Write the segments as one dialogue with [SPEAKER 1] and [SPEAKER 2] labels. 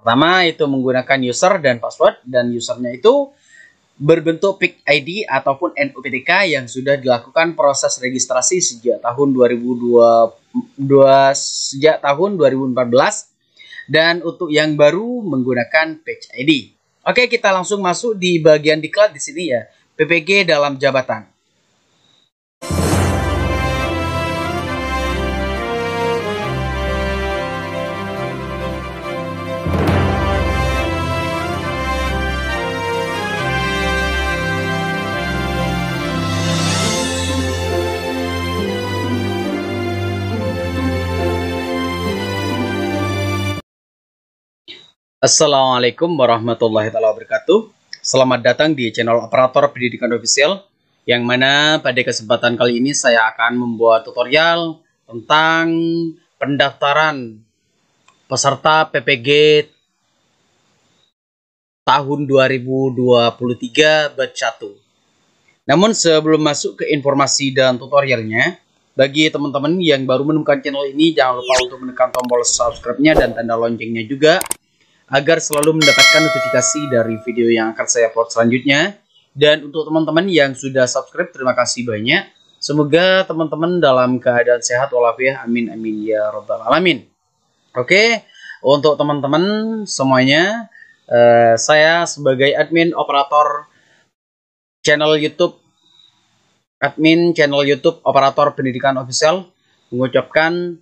[SPEAKER 1] Pertama itu menggunakan user dan password dan usernya itu berbentuk PIK ID ataupun NUPTK yang sudah dilakukan proses registrasi sejak tahun 2022 sejak tahun 2014 dan untuk yang baru menggunakan Page ID. Oke, kita langsung masuk di bagian diklat di sini ya. PPG dalam jabatan. Assalamualaikum warahmatullahi wabarakatuh. Selamat datang di channel operator pendidikan official yang mana pada kesempatan kali ini saya akan membuat tutorial tentang pendaftaran peserta PPG tahun 2023 batch 1. Namun sebelum masuk ke informasi dan tutorialnya, bagi teman-teman yang baru menemukan channel ini jangan lupa untuk menekan tombol subscribe-nya dan tanda loncengnya juga agar selalu mendapatkan notifikasi dari video yang akan saya upload selanjutnya. Dan untuk teman-teman yang sudah subscribe, terima kasih banyak. Semoga teman-teman dalam keadaan sehat walafiat. Amin amin ya robbal alamin. Oke, untuk teman-teman semuanya, eh, saya sebagai admin operator channel YouTube, admin channel YouTube operator pendidikan official mengucapkan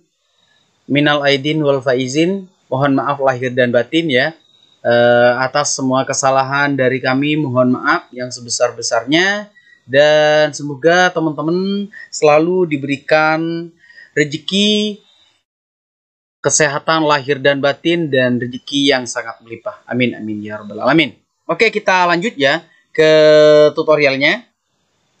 [SPEAKER 1] minal aidin wal faizin mohon maaf lahir dan batin ya. Uh, atas semua kesalahan dari kami mohon maaf yang sebesar-besarnya. Dan semoga teman-teman selalu diberikan rezeki kesehatan lahir dan batin dan rezeki yang sangat melimpah. Amin amin ya rabbal alamin. Oke kita lanjut ya ke tutorialnya.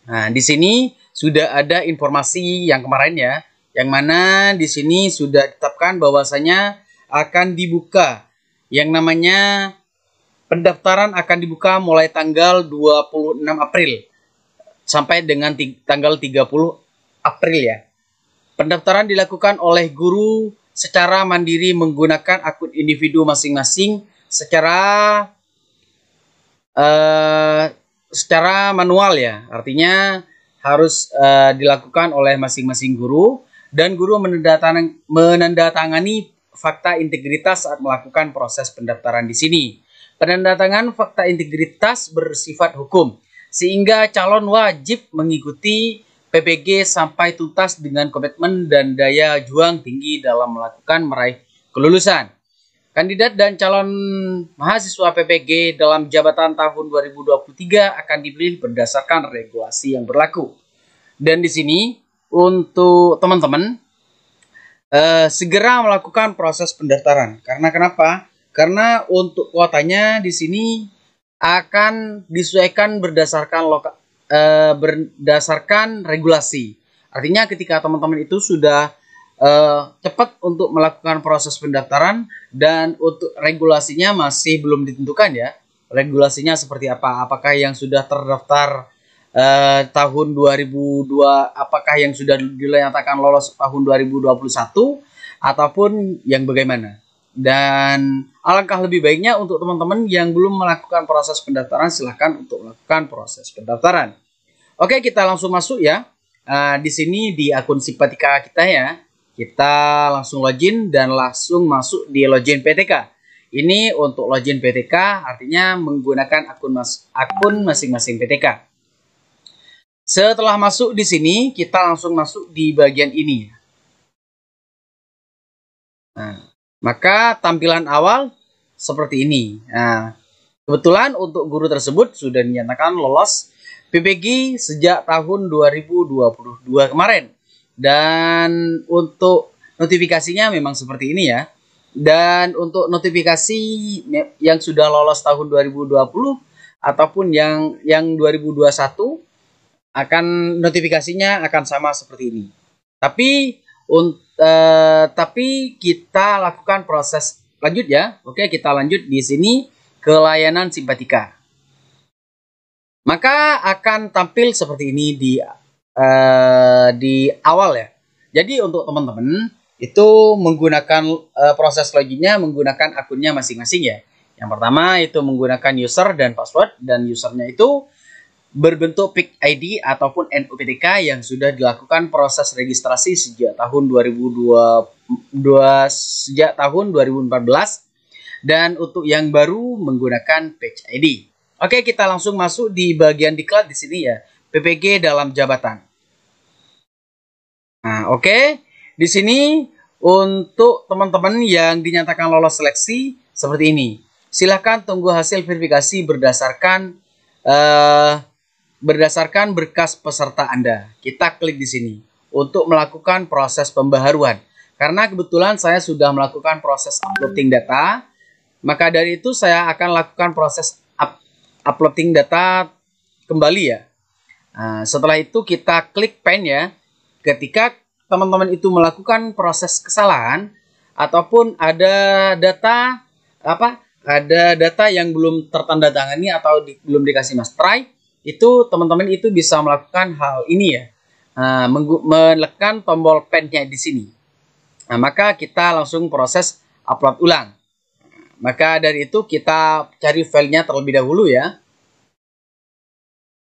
[SPEAKER 1] Nah di sini sudah ada informasi yang kemarin ya yang mana di sini sudah ditetapkan bahwasanya akan dibuka yang namanya pendaftaran akan dibuka mulai tanggal 26 April sampai dengan tanggal 30 April ya. Pendaftaran dilakukan oleh guru secara mandiri menggunakan akun individu masing-masing secara uh, secara manual ya. Artinya harus uh, dilakukan oleh masing-masing guru dan guru menandatangani fakta integritas saat melakukan proses pendaftaran di sini. Penandatangan fakta integritas bersifat hukum, sehingga calon wajib mengikuti PPG sampai tuntas dengan komitmen dan daya juang tinggi dalam melakukan meraih kelulusan. Kandidat dan calon mahasiswa PPG dalam jabatan tahun 2023 akan dipilih berdasarkan regulasi yang berlaku. Dan di sini untuk teman-teman uh, segera melakukan proses pendaftaran. Karena kenapa? Karena untuk kuotanya di sini akan disesuaikan berdasarkan loka, uh, berdasarkan regulasi. Artinya ketika teman-teman itu sudah uh, cepat untuk melakukan proses pendaftaran dan untuk regulasinya masih belum ditentukan ya. Regulasinya seperti apa? Apakah yang sudah terdaftar uh, tahun 2002 apakah yang sudah dinyatakan lolos tahun 2021 ataupun yang bagaimana. Dan alangkah lebih baiknya untuk teman-teman yang belum melakukan proses pendaftaran silahkan untuk melakukan proses pendaftaran. Oke, kita langsung masuk ya. Uh, di sini di akun simpatika kita ya. Kita langsung login dan langsung masuk di login PTK. Ini untuk login PTK artinya menggunakan akun mas akun masing-masing PTK. Setelah masuk di sini, kita langsung masuk di bagian ini. Nah, maka tampilan awal seperti ini. Nah, kebetulan untuk guru tersebut sudah dinyatakan lolos PPG sejak tahun 2022 kemarin. Dan untuk notifikasinya memang seperti ini ya. Dan untuk notifikasi yang sudah lolos tahun 2020 ataupun yang yang 2021 akan notifikasinya akan sama seperti ini. Tapi un, uh, tapi kita lakukan proses lanjut ya. Oke, kita lanjut di sini ke layanan simpatika. Maka akan tampil seperti ini di uh, di awal ya. Jadi untuk teman-teman itu menggunakan uh, proses loginnya menggunakan akunnya masing-masing ya. Yang pertama itu menggunakan user dan password dan usernya itu berbentuk PIC ID ataupun NUPTK yang sudah dilakukan proses registrasi sejak tahun 2002 sejak tahun 2014 dan untuk yang baru menggunakan Page ID. Oke, kita langsung masuk di bagian diklat di sini ya. PPG dalam jabatan. Nah, oke. Di sini untuk teman-teman yang dinyatakan lolos seleksi seperti ini. Silahkan tunggu hasil verifikasi berdasarkan uh, berdasarkan berkas peserta Anda. Kita klik di sini untuk melakukan proses pembaharuan. Karena kebetulan saya sudah melakukan proses uploading data, maka dari itu saya akan lakukan proses up uploading data kembali ya. Nah, setelah itu kita klik pen ya. Ketika teman-teman itu melakukan proses kesalahan ataupun ada data apa? Ada data yang belum tertanda tangani atau di, belum dikasih mas try, itu teman-teman itu bisa melakukan hal ini ya, uh, menekan tombol pennya di sini. Nah, maka kita langsung proses upload ulang. Maka dari itu kita cari filenya terlebih dahulu ya.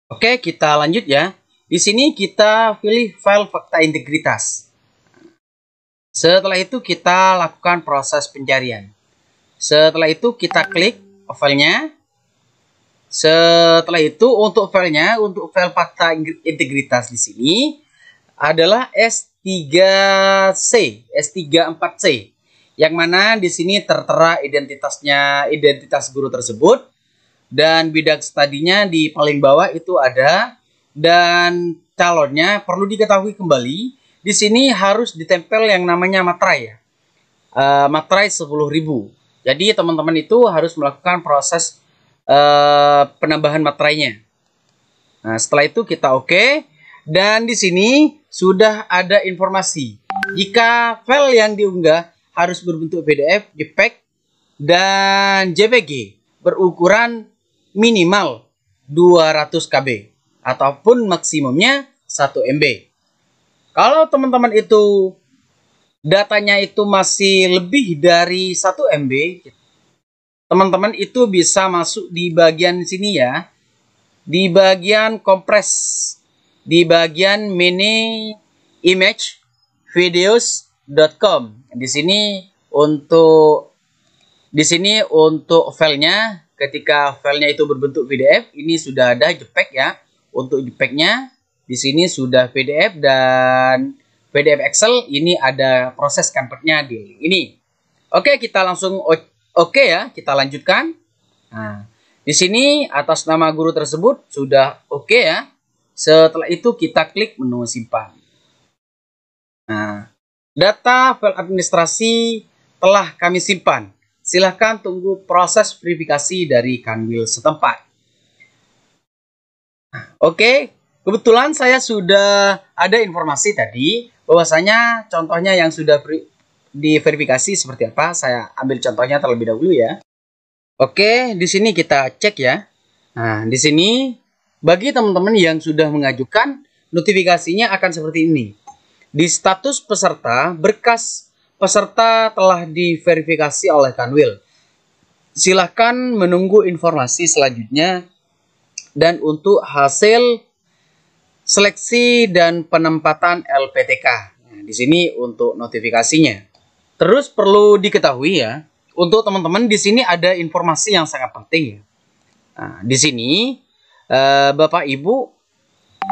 [SPEAKER 1] Oke, kita lanjut ya. Di sini kita pilih file fakta integritas. Setelah itu kita lakukan proses pencarian. Setelah itu kita klik filenya setelah itu untuk filenya, untuk file fakta integritas di sini adalah S3C, S34C. Yang mana di sini tertera identitasnya, identitas guru tersebut dan bidang studinya di paling bawah itu ada dan calonnya perlu diketahui kembali di sini harus ditempel yang namanya materai ya. Uh, materai 10.000. Jadi teman-teman itu harus melakukan proses uh, penambahan materainya. Nah, setelah itu kita oke okay. dan di sini sudah ada informasi jika file yang diunggah harus berbentuk PDF, JPEG dan JPG berukuran minimal 200 KB ataupun maksimumnya 1 MB. Kalau teman-teman itu datanya itu masih lebih dari 1 MB, teman-teman itu bisa masuk di bagian sini ya. Di bagian kompres. Di bagian mini image videos.com. Di sini untuk di sini untuk filenya ketika filenya itu berbentuk PDF ini sudah ada JPEG ya. Untuk JPEG-nya di sini sudah PDF dan PDF Excel ini ada proses convertnya di ini. Oke, kita langsung Oke ya, kita lanjutkan. Nah, di sini atas nama guru tersebut sudah oke ya. Setelah itu kita klik menu simpan. Nah, data file administrasi telah kami simpan. Silahkan tunggu proses verifikasi dari Kanwil setempat. Nah, oke, kebetulan saya sudah ada informasi tadi bahwasanya contohnya yang sudah diverifikasi seperti apa. Saya ambil contohnya terlebih dahulu ya. Oke, di sini kita cek ya. Nah, di sini bagi teman-teman yang sudah mengajukan notifikasinya akan seperti ini. Di status peserta, berkas peserta telah diverifikasi oleh Kanwil. Silahkan menunggu informasi selanjutnya dan untuk hasil seleksi dan penempatan LPTK. Nah, di sini untuk notifikasinya. Terus perlu diketahui ya, untuk teman-teman di sini ada informasi yang sangat penting ya. Nah, di sini eh, Bapak Ibu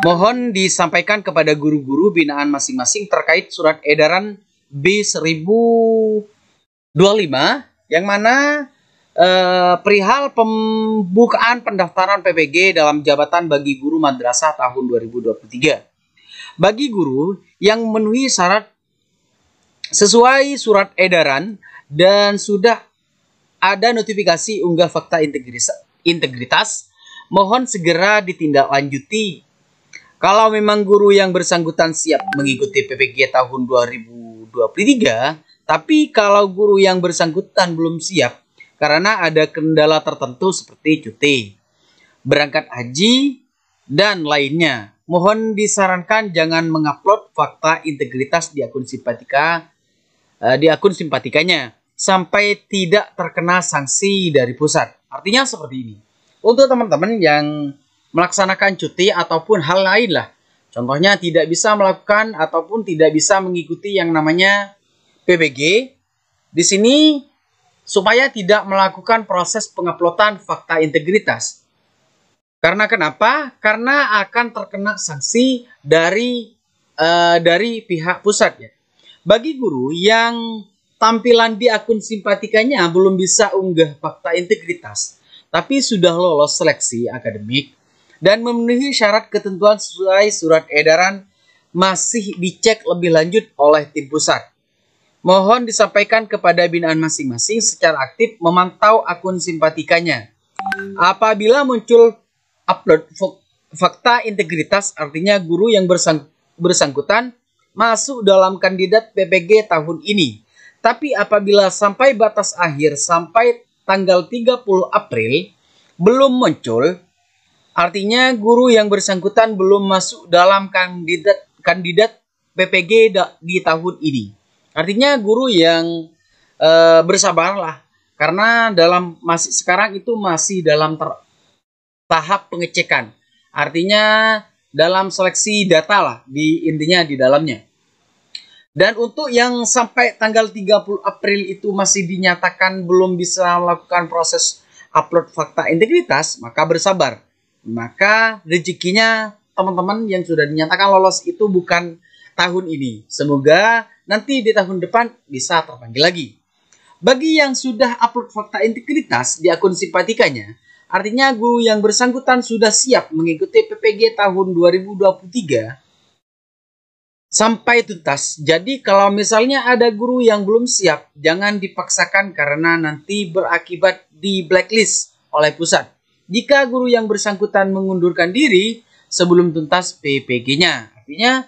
[SPEAKER 1] mohon disampaikan kepada guru-guru binaan masing-masing terkait surat edaran B1025 yang mana eh, perihal pembukaan pendaftaran PPG dalam jabatan bagi guru madrasah tahun 2023. Bagi guru yang memenuhi syarat sesuai surat edaran dan sudah ada notifikasi unggah fakta integritas, mohon segera ditindaklanjuti. Kalau memang guru yang bersangkutan siap mengikuti PPG tahun 2023, tapi kalau guru yang bersangkutan belum siap karena ada kendala tertentu seperti cuti, berangkat haji, dan lainnya, mohon disarankan jangan mengupload fakta integritas di akun simpatika uh, di akun simpatikanya sampai tidak terkena sanksi dari pusat. Artinya seperti ini. Untuk teman-teman yang melaksanakan cuti ataupun hal lain lah. Contohnya tidak bisa melakukan ataupun tidak bisa mengikuti yang namanya PBG. Di sini supaya tidak melakukan proses penguploadan fakta integritas. Karena kenapa? Karena akan terkena sanksi dari uh, dari pihak pusat ya. Bagi guru yang tampilan di akun simpatikanya belum bisa unggah fakta integritas, tapi sudah lolos seleksi akademik dan memenuhi syarat ketentuan sesuai surat edaran masih dicek lebih lanjut oleh tim pusat. Mohon disampaikan kepada binaan masing-masing secara aktif memantau akun simpatikanya. Apabila muncul upload fakta integritas artinya guru yang bersang bersangkutan masuk dalam kandidat PPG tahun ini tapi apabila sampai batas akhir sampai tanggal 30 April belum muncul, artinya guru yang bersangkutan belum masuk dalam kandidat kandidat PPG di tahun ini. Artinya guru yang e, bersabarlah karena dalam masih sekarang itu masih dalam ter, tahap pengecekan. Artinya dalam seleksi data lah di intinya di dalamnya. Dan untuk yang sampai tanggal 30 April itu masih dinyatakan belum bisa melakukan proses upload fakta integritas, maka bersabar. Maka rezekinya teman-teman yang sudah dinyatakan lolos itu bukan tahun ini. Semoga nanti di tahun depan bisa terpanggil lagi. Bagi yang sudah upload fakta integritas di akun simpatikanya, artinya guru yang bersangkutan sudah siap mengikuti PPG tahun 2023 sampai tuntas. Jadi kalau misalnya ada guru yang belum siap, jangan dipaksakan karena nanti berakibat di blacklist oleh pusat. Jika guru yang bersangkutan mengundurkan diri sebelum tuntas PPG-nya. Artinya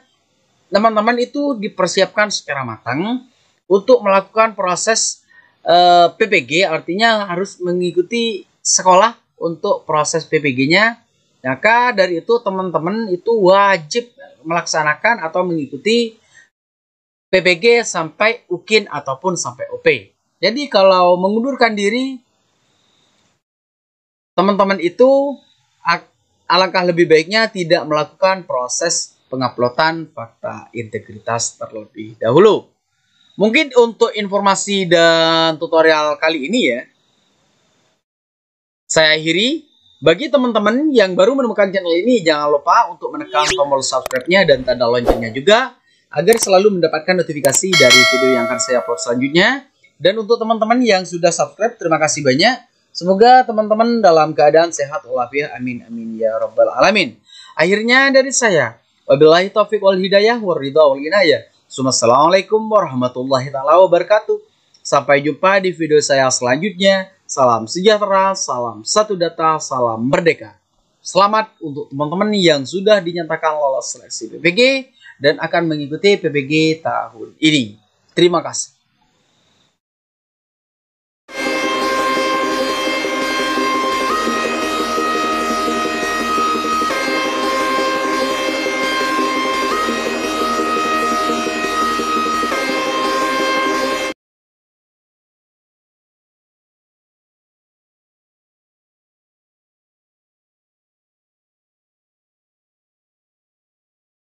[SPEAKER 1] teman-teman itu dipersiapkan secara matang untuk melakukan proses uh, eh, PPG artinya harus mengikuti sekolah untuk proses PPG-nya. Maka dari itu teman-teman itu wajib melaksanakan atau mengikuti PPG sampai UKIN ataupun sampai OP. Jadi kalau mengundurkan diri, teman-teman itu alangkah lebih baiknya tidak melakukan proses penguploadan fakta integritas terlebih dahulu. Mungkin untuk informasi dan tutorial kali ini ya, saya akhiri. Bagi teman-teman yang baru menemukan channel ini, jangan lupa untuk menekan tombol subscribe-nya dan tanda loncengnya juga, agar selalu mendapatkan notifikasi dari video yang akan saya upload selanjutnya. Dan untuk teman-teman yang sudah subscribe, terima kasih banyak. Semoga teman-teman dalam keadaan sehat walafiat. Amin amin ya rabbal alamin. Akhirnya dari saya, wabillahi taufiq wal hidayah waridha wal inayah. Assalamualaikum warahmatullahi wabarakatuh. Sampai jumpa di video saya selanjutnya. Salam sejahtera, salam satu data, salam merdeka. Selamat untuk teman-teman yang sudah dinyatakan lolos seleksi PPG dan akan mengikuti PPG tahun ini. Terima kasih.